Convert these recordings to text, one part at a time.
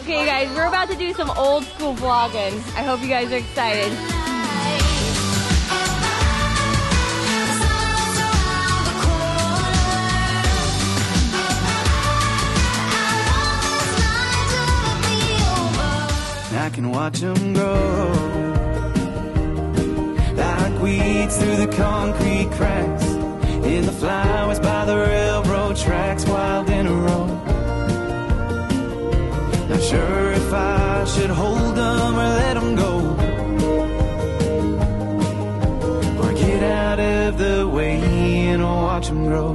Okay guys, we're about to do some old school vlogging. I hope you guys are excited. I can watch them grow like weeds through the concrete cracks watch them grow.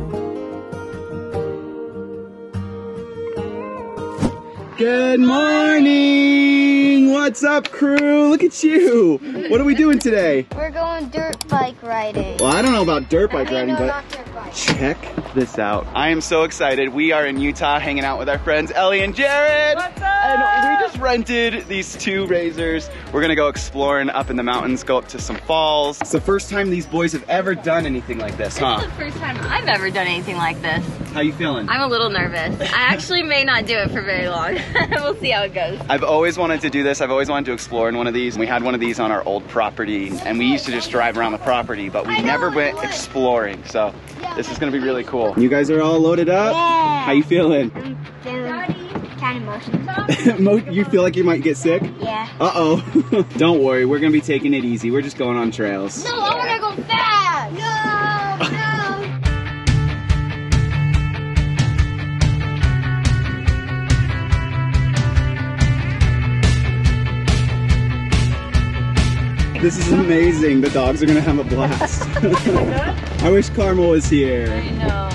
Good morning! What's up, crew? Look at you! What are we doing today? We're going dirt bike riding. Well, I don't know about dirt bike I riding, but not dirt bike. Check this out. I am so excited. We are in Utah hanging out with our friends Ellie and Jared. What's up? And we just rented these two razors. We're gonna go exploring up in the mountains, go up to some falls. It's the first time these boys have ever done anything like this, This is huh? the first time I've ever done anything like this. How you feeling? I'm a little nervous. I actually may not do it for very long. we'll see how it goes. I've always wanted to do this. I've always wanted to explore in one of these. We had one of these on our old property, and we used to just drive around the property, but we know, never went exploring. So Yeah, this is gonna be really cool. You guys are all loaded up. Yeah. How you feeling? I'm feeling kind of emotional. You feel like you might get sick? Yeah. Uh oh. Don't worry, we're gonna be taking it easy. We're just going on trails. No, I want to go fast. This is amazing. The dogs are gonna have a blast. I wish Carmel was here. I know,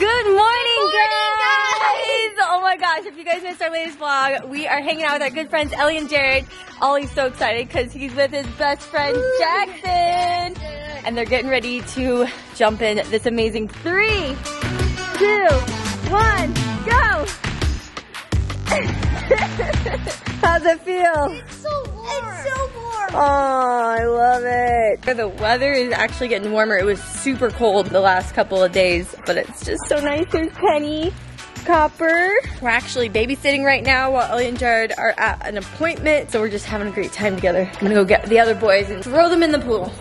Good morning, good guys! Oh my gosh, if you guys missed our latest vlog, we are hanging out with our good friends Ellie and Jared. Ollie's so excited because he's with his best friend Jackson. And they're getting ready to jump in this amazing three, two, one, go! How's it feel? Oh, I love it. The weather is actually getting warmer. It was super cold the last couple of days, but it's just so nice. There's Penny, Copper. We're actually babysitting right now while Ellie and Jared are at an appointment, so we're just having a great time together. I'm gonna go get the other boys and throw them in the pool.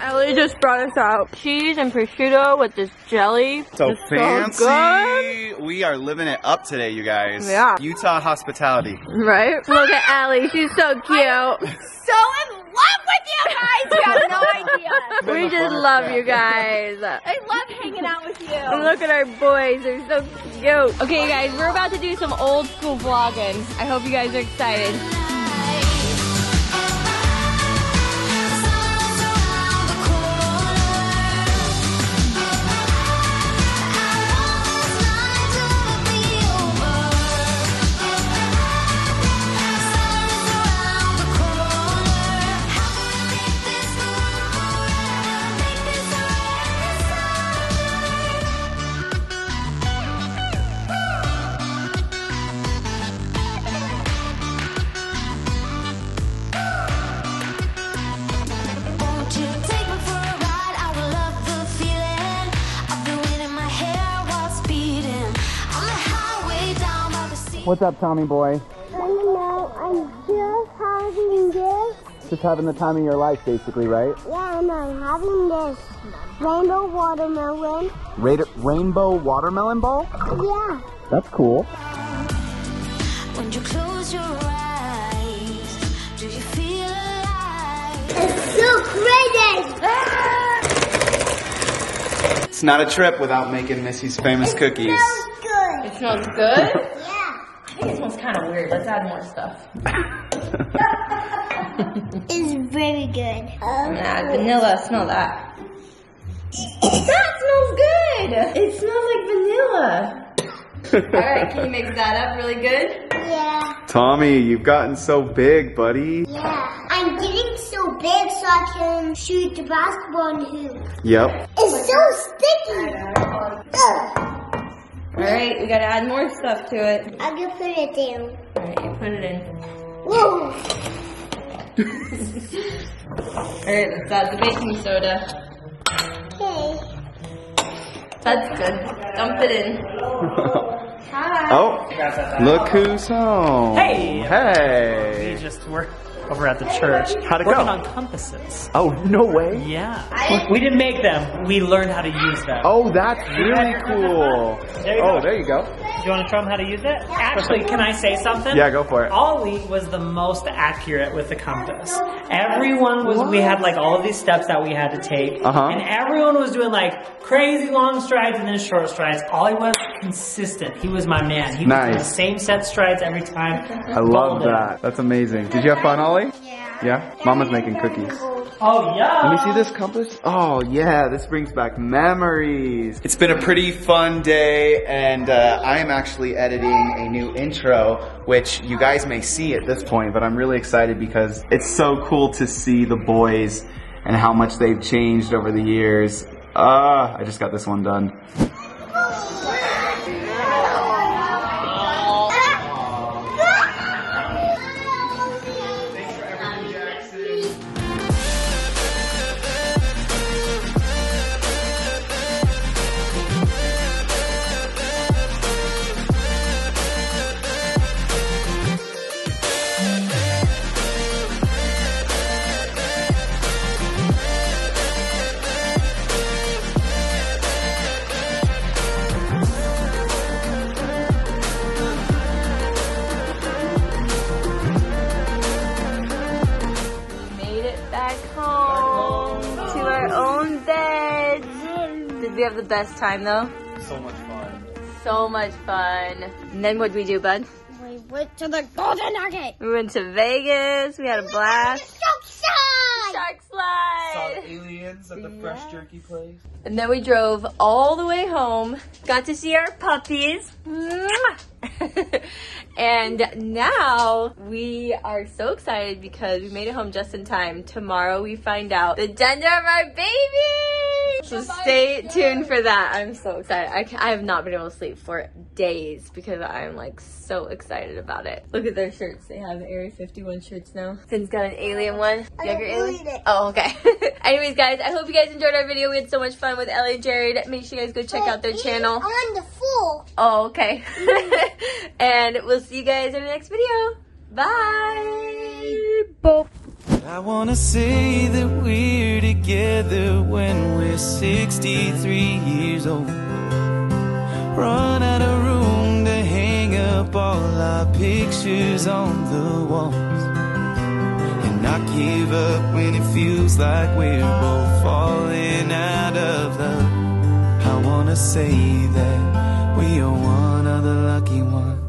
Ellie just brought us out cheese and prosciutto with this jelly. So It's fancy. good. we are living it up today, you guys. Yeah. Utah hospitality. Right? Look at Ellie. She's so cute. So in love with you guys. You have no idea. We just love you guys. I love hanging out with you. And look at our boys, they're so cute. Okay guys, we're about to do some old school vlogging. I hope you guys are excited. What's up, Tommy boy? I don't know. I'm just having this. Just having the time of your life, basically, right? Yeah, and I'm having this rainbow watermelon. Ra- rainbow watermelon ball? Yeah. That's cool. When you close your eyes, do you feel alive? It's so crazy. It's not a trip without making Missy's famous cookies. So good. It smells good? Yeah. I think it smells kind of weird. Let's add more stuff. It's very good. I'm gonna add vanilla. Smell that. That smells good. It smells like vanilla. All right, can you mix that up really good? Yeah. Tommy, you've gotten so big, buddy. Yeah. I'm getting so big so I can shoot the basketball and hoop. Yep. It's so sticky. Ugh. All right, we gotta add more stuff to it. I'm gonna put it down. All right, you put it in. Whoa. All right, let's add the baking soda. Okay. That's good. Dump it in. Hi. Oh, look who's home. Hey! We Hey. just were over at the church. How'd it working go? on compasses. Oh, no way. Yeah. We didn't make them. We learned how to use them. Oh, that's really cool. There you Oh, go. there you go. Do you want to show them how to use it? Actually, can I say something? Yeah, go for it. Ollie was the most accurate with the compass. Everyone was, we had like all of these steps that we had to take. Uh-huh. And everyone was doing like crazy long strides and then short strides. Ollie was consistent. He was my man. He was the Nice. same set strides every time. I love that. That's amazing. Did you have fun, Ollie? Yeah. Yeah? Mama's making cookies. Oh, yeah. Let me see this compass. Oh yeah, this brings back memories. It's been a pretty fun day, and uh, I am actually editing a new intro, which you guys may see at this point. But I'm really excited because it's so cool to see the boys and how much they've changed over the years. Ah, I just got this one done. Made it back home to our own beds. Did we have the best time though? So much fun. So much fun. And then what did we do, bud? We went to the Golden Nugget. We went to Vegas. We had a blast. Shark slide. aliens at the fresh jerky place. And then we drove all the way home. Got to see our puppies. And now we are so excited because we made it home just in time. Tomorrow we find out the gender of our baby. So stay tuned for that. I'm so excited. I, I have not been able to sleep for days because I'm like so excited about it. Look at their shirts. They have Area 51 shirts now. Finn's got an alien one. Do you have your I don't alien? believe it. Oh, okay. Anyways, guys, I hope you guys enjoyed our video. We had so much fun with Ellie and Jared. Make sure you guys go check out their It's channel. On the floor. Oh, okay. and we'll see you guys in the next video. Bye. Boop. I wanna say that we're together when we're 63 years old. Run out of room to hang up all our pictures on the walls. And not give up when it feels like we're both falling out of love. I wanna say that we are one of the lucky ones.